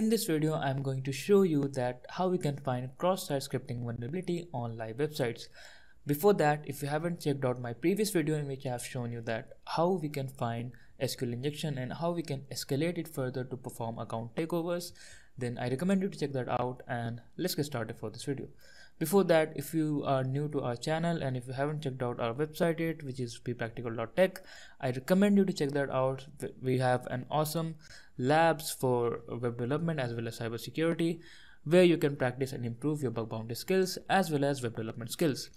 In this video, I'm going to show you that how we can find cross-site scripting vulnerability on live websites. Before that, if you haven't checked out my previous video in which I have shown you that how we can find SQL injection and how we can escalate it further to perform account takeovers, then I recommend you to check that out and let's get started for this video. Before that, if you are new to our channel and if you haven't checked out our website yet, which is bepractical.tech, I recommend you to check that out. We have an awesome labs for web development as well as cybersecurity, where you can practice and improve your bug bounty skills as well as web development skills.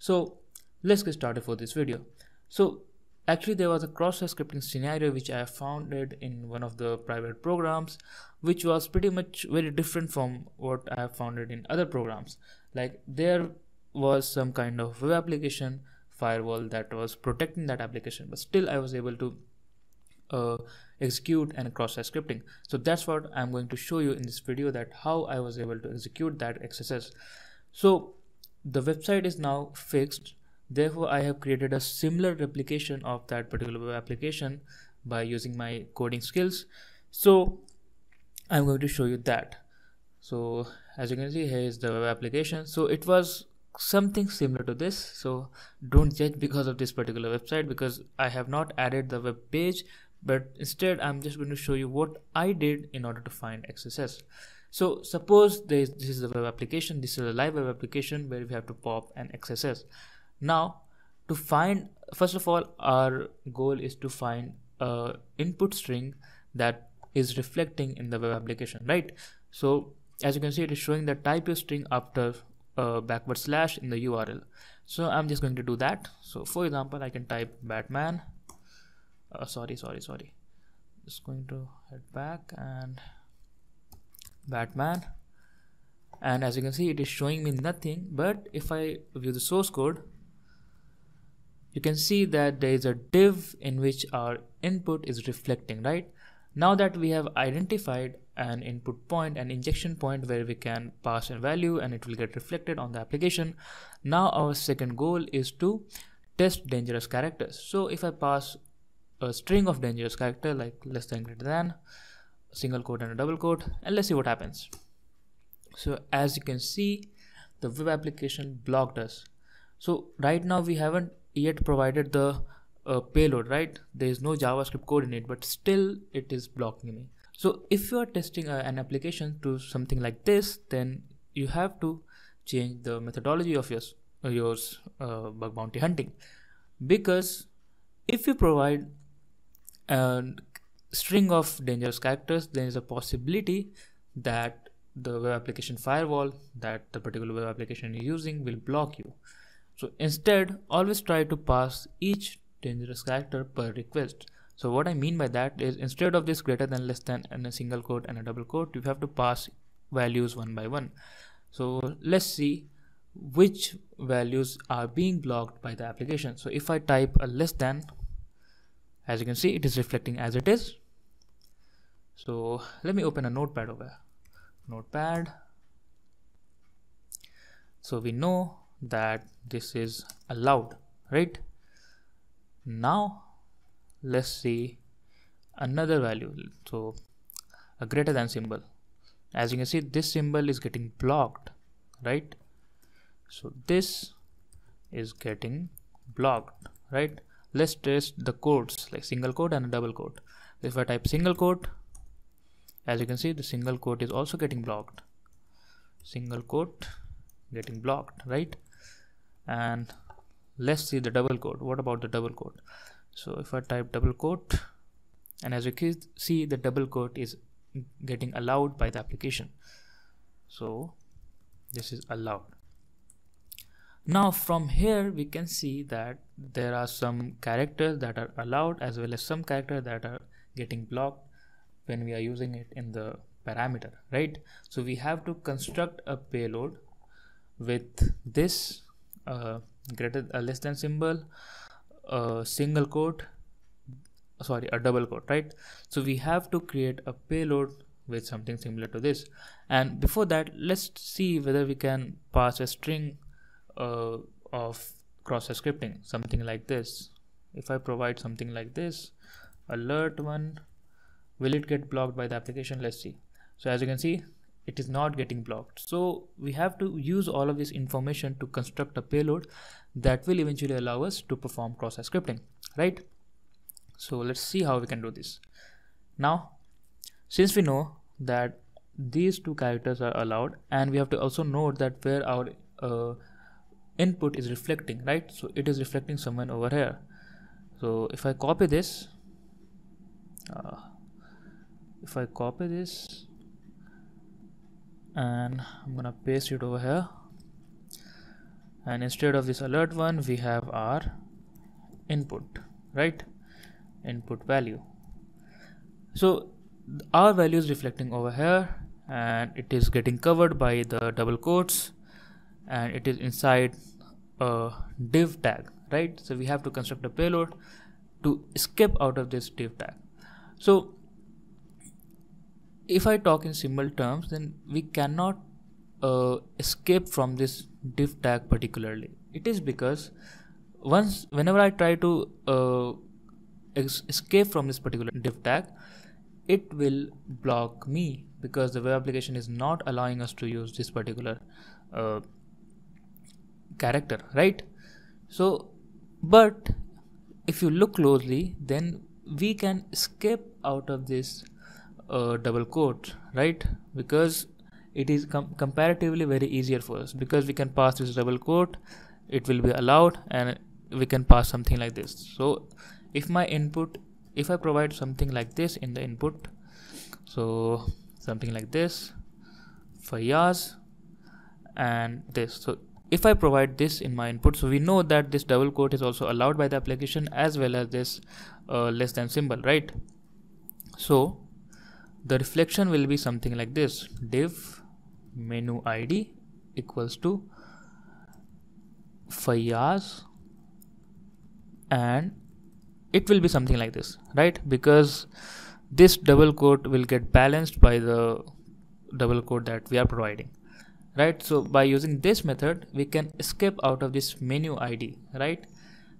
So let's get started for this video. So actually there was a cross-site scripting scenario which I found it in one of the private programs, which was pretty much very different from what I have found it in other programs. Like there was some kind of web application firewall that was protecting that application but still i was able to uh, execute and cross-site scripting so that's what i'm going to show you in this video that how i was able to execute that xss so the website is now fixed therefore i have created a similar replication of that particular web application by using my coding skills. So i'm going to show you that. So as you can see here is the web application. So it was something similar to this. So don't judge because of this particular website because i have not added the web page but instead i'm just going to show you what i did in order to find xss so suppose this is the web application. This is a live web application where we have to pop an xss now to find first of all our goal is to find a input string that is reflecting in the web application right? So as you can see it is showing the type of string after uh, backward slash in the URL so I'm just going to do that. So for example I can type Batman. Uh, sorry sorry sorry. Just going to head back and Batman. And as you can see it is showing me nothing. But if I view the source code you can see that there is a div in which our input is reflecting right now that we have identified an input point, an injection point where we can pass a value and it will get reflected on the application. Now our second goal is to test dangerous characters. So if I pass a string of dangerous character like less than greater than, single quote and a double quote and let's see what happens. So as you can see, the web application blocked us. So right now we haven't yet provided the uh, payload, right? There is no JavaScript code in it, but still it is blocking me. So if you are testing uh, an application to something like this, then you have to change the methodology of yours, uh, yours uh, bug bounty hunting. Because if you provide a string of dangerous characters, there is a possibility that the web application firewall that the particular web application you're using will block you. So instead, always try to pass each dangerous character per request. So what I mean by that is instead of this greater than less than and a single quote and a double quote, you have to pass values one by one. So let's see which values are being blocked by the application. So if I type a less than, as you can see, it is reflecting as it is. So let me open a notepad over Notepad. So we know that this is allowed, right? Now let's see another value. So a greater than symbol. As you can see this symbol is getting blocked right? So this is getting blocked right? Let's test the codes like single quote and a double quote. If i type single quote as you can see the single quote is also getting blocked. Single quote getting blocked right and let's see the double quote. What about the double quote? So if I type double quote and as you can see the double quote is getting allowed by the application. So this is allowed. Now from here we can see that there are some characters that are allowed as well as some characters that are getting blocked when we are using it in the parameter right? So we have to construct a payload with this uh, greater uh, less than symbol a single quote sorry a double quote right? So we have to create a payload with something similar to this. And before that let's see whether we can pass a string uh, of cross scripting something like this. If i provide something like this alert one will it get blocked by the application? Let's see. So as you can see it is not getting blocked. So we have to use all of this information to construct a payload that will eventually allow us to perform cross-site scripting right? So let's see how we can do this. Now since we know that these two characters are allowed and we have to also note that where our uh, input is reflecting right? So it is reflecting someone over here. So if I copy this uh, if I copy this and I'm gonna paste it over here. And instead of this alert one we have our input right? Input value. So our value is reflecting over here and it is getting covered by the double quotes and it is inside a div tag right? So we have to construct a payload to escape out of this div tag. So if i talk in simple terms then we cannot uh, escape from this div tag particularly. It is because once whenever i try to uh, escape from this particular div tag it will block me because the web application is not allowing us to use this particular uh, character right? So but if you look closely then we can escape out of this uh, double quote right? Because it is com comparatively very easier for us. Because we can pass this double quote it will be allowed and we can pass something like this. So if my input if I provide something like this in the input so something like this for years and this. So if I provide this in my input so we know that this double quote is also allowed by the application as well as this uh, less than symbol right? So the reflection will be something like this. div menu id equals to Faiyaz and it will be something like this right? Because this double quote will get balanced by the double quote that we are providing right? So by using this method we can escape out of this menu id right?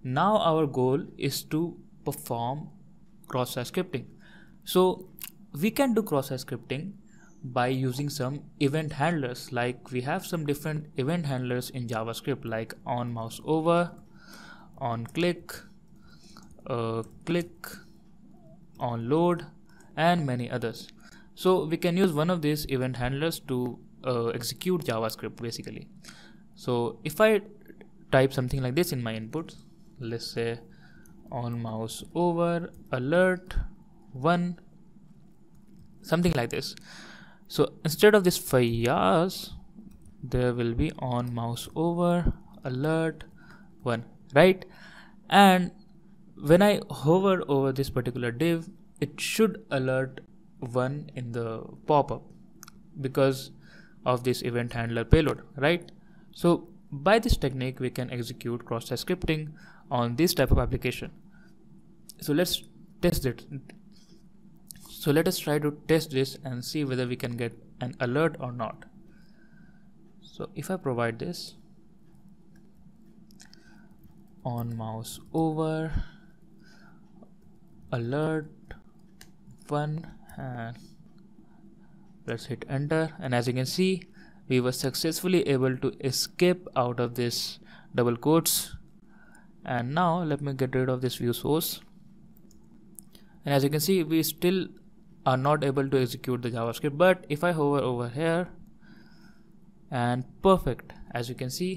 Now our goal is to perform cross-site scripting. So we can do cross-site scripting by using some event handlers like we have some different event handlers in javascript like on mouse over on click uh, click on load and many others so we can use one of these event handlers to uh, execute JavaScript basically. So if I type something like this in my input, let's say on mouse over alert one something like this. So instead of this Faiyaz, there will be on mouse over alert one, right? And when I hover over this particular div, it should alert one in the pop-up because of this event handler payload, right? So by this technique, we can execute cross-site scripting on this type of application. So let's test it. So let us try to test this and see whether we can get an alert or not. So if I provide this on mouse over alert one and let's hit enter. And as you can see we were successfully able to escape out of this double quotes. And now let me get rid of this view source. And as you can see we still are not able to execute the javascript but if i hover over here and perfect as you can see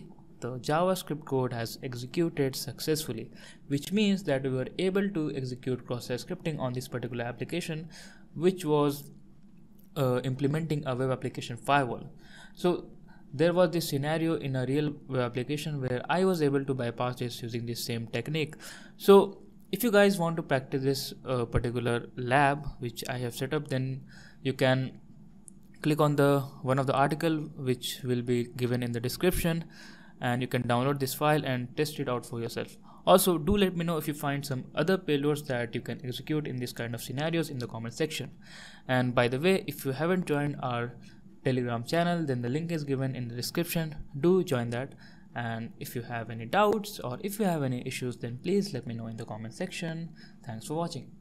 the javascript code has executed successfully which means that we were able to execute cross-site scripting on this particular application which was uh, implementing a web application firewall. So there was this scenario in a real web application where I was able to bypass this using this same technique. So if you guys want to practice this uh, particular lab which I have set up then you can click on the one of the article which will be given in the description and you can download this file and test it out for yourself. Also, do let me know if you find some other payloads that you can execute in this kind of scenarios in the comment section. And by the way, if you haven't joined our Telegram channel, then the link is given in the description. Do join that. And if you have any doubts or if you have any issues, then please let me know in the comment section. Thanks for watching.